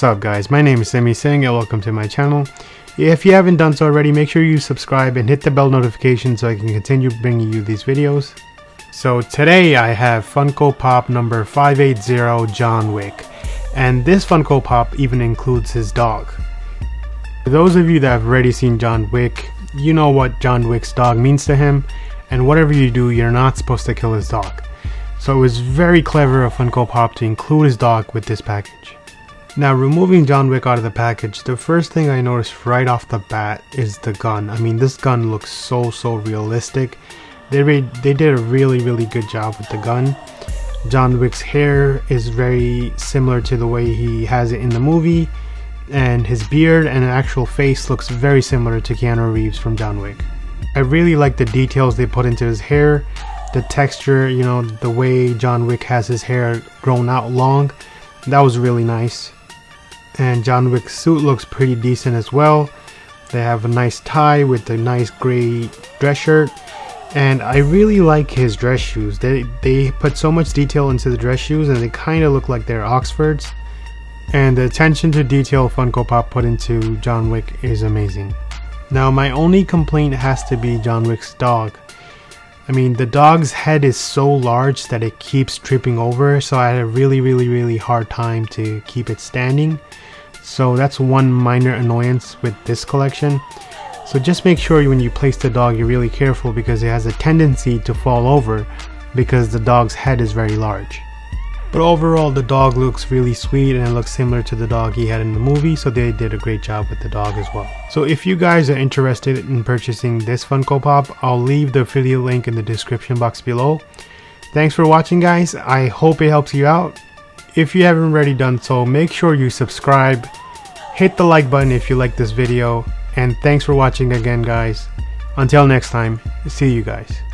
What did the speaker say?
What's up guys, my name is Simmy Singh and welcome to my channel. If you haven't done so already, make sure you subscribe and hit the bell notification so I can continue bringing you these videos. So today I have Funko Pop number 580 John Wick. And this Funko Pop even includes his dog. For those of you that have already seen John Wick, you know what John Wick's dog means to him. And whatever you do, you're not supposed to kill his dog. So it was very clever of Funko Pop to include his dog with this package. Now removing John Wick out of the package, the first thing I noticed right off the bat is the gun. I mean this gun looks so so realistic. They, they did a really really good job with the gun. John Wick's hair is very similar to the way he has it in the movie and his beard and actual face looks very similar to Keanu Reeves from John Wick. I really like the details they put into his hair, the texture, you know, the way John Wick has his hair grown out long. That was really nice and John Wick's suit looks pretty decent as well. They have a nice tie with a nice gray dress shirt and I really like his dress shoes. They, they put so much detail into the dress shoes and they kind of look like they're Oxfords. And the attention to detail Funko Pop put into John Wick is amazing. Now my only complaint has to be John Wick's dog. I mean the dog's head is so large that it keeps tripping over so I had a really really really hard time to keep it standing. So that's one minor annoyance with this collection. So just make sure when you place the dog you're really careful because it has a tendency to fall over because the dog's head is very large. But overall the dog looks really sweet and it looks similar to the dog he had in the movie so they did a great job with the dog as well. So if you guys are interested in purchasing this Funko Pop, I'll leave the affiliate link in the description box below. Thanks for watching guys, I hope it helps you out. If you haven't already done so, make sure you subscribe, hit the like button if you like this video, and thanks for watching again guys. Until next time, see you guys.